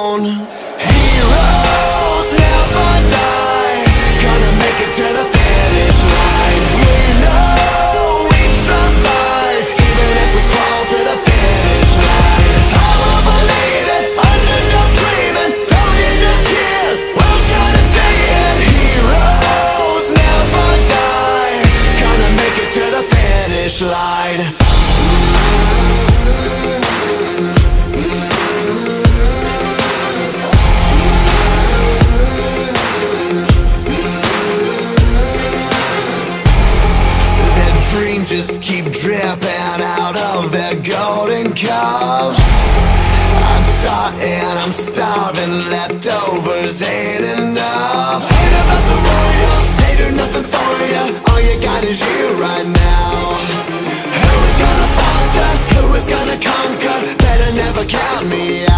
Heroes never die. Gonna make it to the finish line. We know we survive Even if we crawl to the finish line. I will believe it, underdog dreaming Throw in your tears, world's gonna see it. Heroes never die. Gonna make it to the finish line dreams just keep dripping out of their golden cups. I'm starting, I'm starving, leftovers ain't enough. Ain't about the royals, they do nothing for you All you got is you right now. Who is gonna falter, who is gonna conquer? Better never count me out